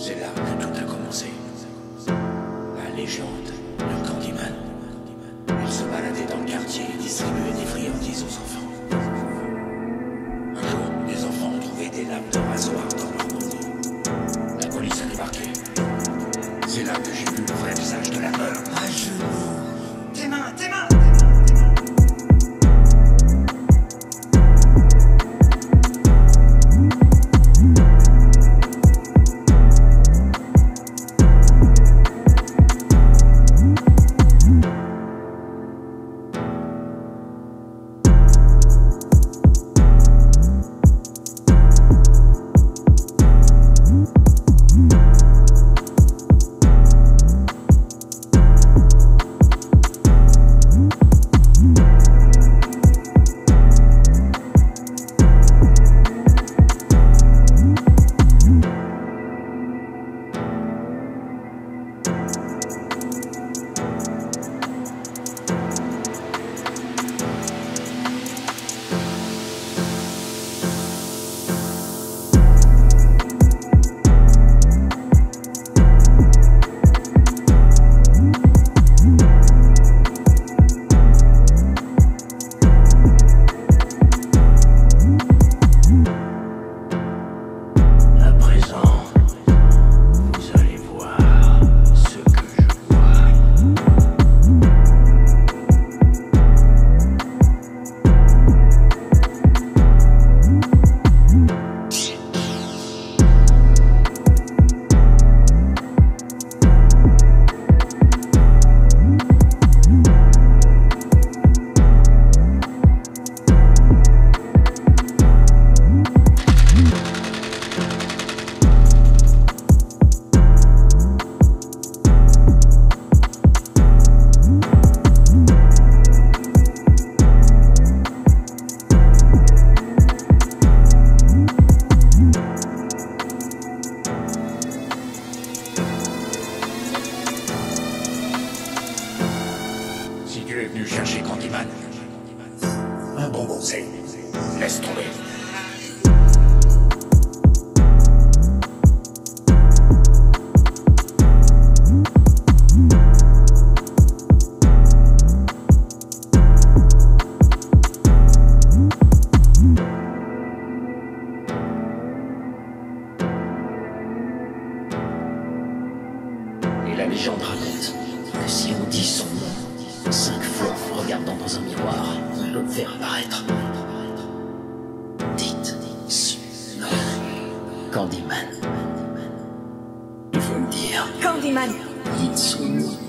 C'est là que tout a commencé. La légende de Candyman. Il se baladait dans le quartier et distribuait des friandises aux enfants. Un jour, les enfants ont trouvé des lames de rasoir dans leur bonnet. La police a débarqué. C'est là que j'ai vu Chercher Candyman, un bon conseil, laisse tomber. Et la légende raconte que si on dit son nom, cinq regardant dans un miroir, le faire apparaître. Dites nom. Candyman. Il faut me dire, Candyman dites.